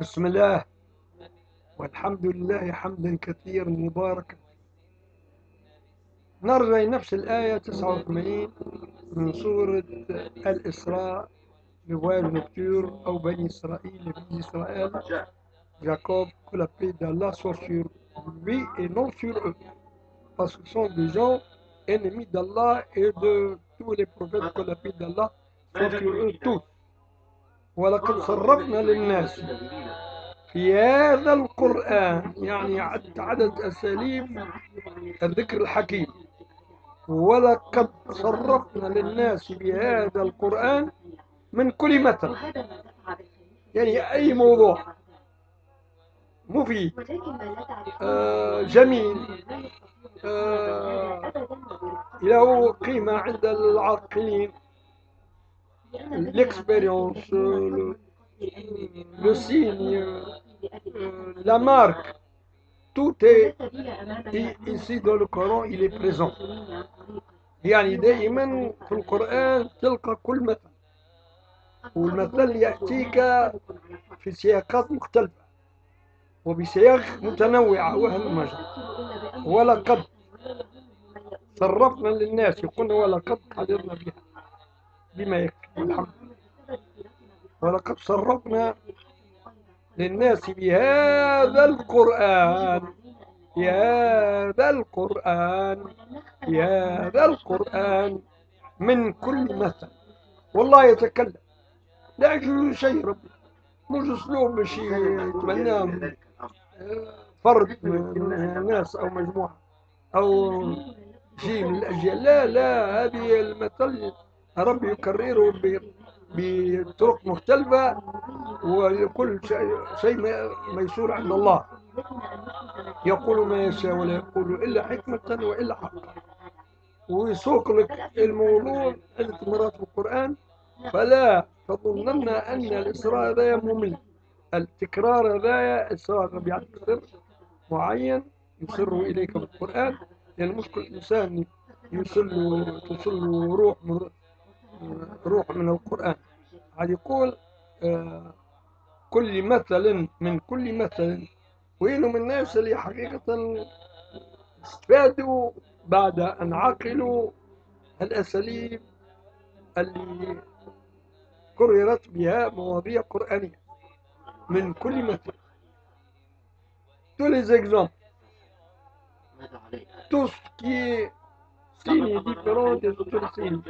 بسم الله. والحمد لله حمدا كثيرا مباركا. نرجع نفس الآية 89 من سورة الإسراء لوال نكتور أو بني إسرائيل بني إسرائيل. جاكوب كل بيد الله سور سور وي et non sur eux. Parce que sont des gens ennemis d'Allah et de tous les prophètes que la ولقد صرفنا للناس. في هذا القرآن يعني عدد أساليب الذكر الحكيم. ولقد صرفنا للناس بهذا القرآن من كل مثل. يعني أي موضوع مفيد. آه جميل. آه له قيمة عند العاقلين. L'expérience, le, le signe, euh, la marque, tout est ici dans le Coran, il est présent. يعني دائما في القرآن تلقى كل مثل والمثل يأتيك في سياقات مختلفة وبسياق متنوعة وهلمجة ولقد صرفنا للناس يقولون ولقد قدرنا بها بما يكفي والحمد لله. ولقد صرفنا للناس بهذا القرآن. بهذا القرآن. بهذا القرآن. من كل مثل. والله يتكلم. لا يجوز شيء ربي. مش اسلوب باش يتمناه فرد من الناس أو مجموعة. أو شيء من الأجيال. لا لا هذه المثل ربي يكرره بطرق مختلفة وكل شيء ميسور عند الله. يقول ما يشاء ولا يقول إلا حكمة وإلا حقا ويسوق لك الموضوع عدة مرات في القرآن. فلا تظنن أن الإسراء هذا ممل. التكرار هذا إسراء بيعتبر معين يسر إليك بالقرآن. يعني مشكل الإنسان يوصل له روح روح من القرآن. عاد يقول آه كل مثل من كل مثل. وينه من الناس اللي حقيقة استفادوا بعد أن عقلوا الأساليب اللي كررت بها مواضيع قرآنية من كل مثل. tous les exemples tout ce qui est signe différent des autres signes.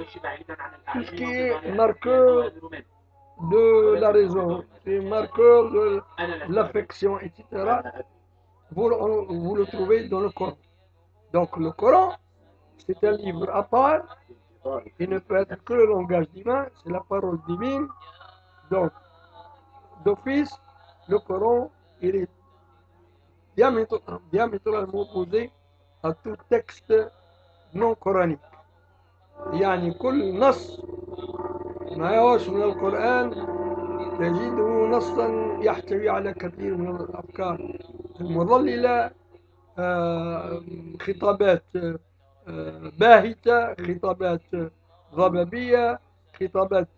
Tout ce qui est marqueur de la raison, c'est marqueur de l'affection, etc. Vous, vous, le trouvez dans le Coran. Donc le Coran, c'est un livre à part. Il ne peut être que le langage divin, c'est la parole divine. Donc, d'office, le Coran, il est diamétralement opposé à tout texte non قرآني. يعني كل نص ما يواش من القرآن تجده نصا يحتوي على كثير من الأفكار المضللة خطابات باهتة خطابات ضبابية خطابات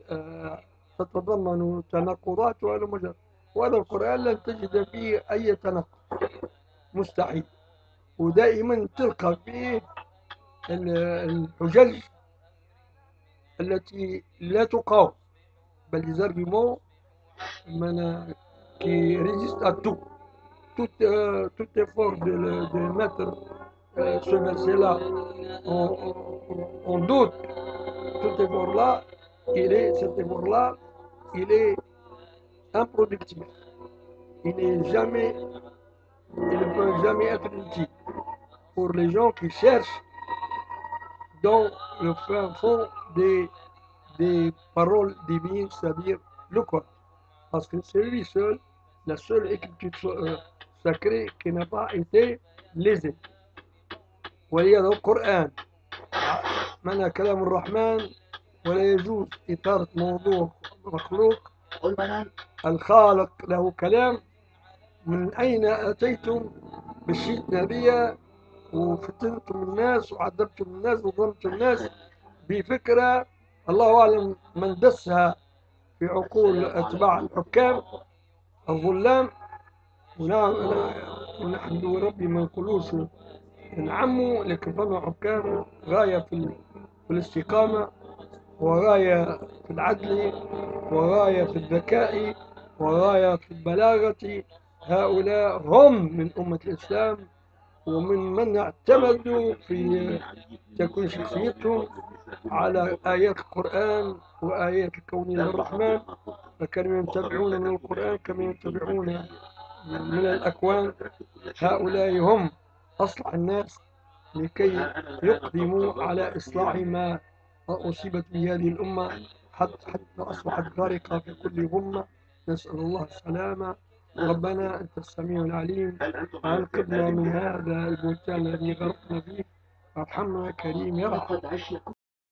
تتضمن تناقضات وهذا وهذا القرآن لن تجد فيه أي تناقض. مستحيل. ودائما تلقى فيه الحجج التي لا تقاوم بل les arguments qui résistent à tout. Tout, euh, tout effort de, de mettre euh, ce verset-là en, en, en, doute, tout effort-là, il est, cet effort-là, il est improductif. Il n'est jamais, il ne peut jamais être utile pour les gens qui cherchent dans le fin fond des, des paroles divines, c'est-à-dire le Coran. Parce que c'est lui seul, la seule écriture euh, sacrée qui n'a pas été lésée. وهي القرآن منع كلام الرحمن ولا يجوز إثارة موضوع مخلوق الخالق له كلام من أين أتيتم بالشتنة دي وفتنتم الناس وعذبتم الناس وظلمتم الناس بفكرة الله أعلم من دسها في عقول أتباع الحكام الظلام. ونحمد ربي ما نقولوش نعموا لكن فما حكام غاية في الاستقامة وغاية في العدل وغاية في الذكاء وغاية في البلاغة. هؤلاء هم من أمة الإسلام. ومن من اعتمدوا في تكوين شخصيتهم على آيات القرآن وآيات الكون من الرحمن فكانوا يتبعون من القرآن كما يتبعون من الأكوان. هؤلاء هم أصلح الناس لكي يقدموا على إصلاح ما أصيبت به هذه الأمة حتى حتى أصبحت غارقة في كل غمة. نسأل الله السلامة. ربنا أنت السميع العليم وأنقذنا من هذا البهتان الذي غرقنا فيه؟ وارحمنا يا كريم يا رحمن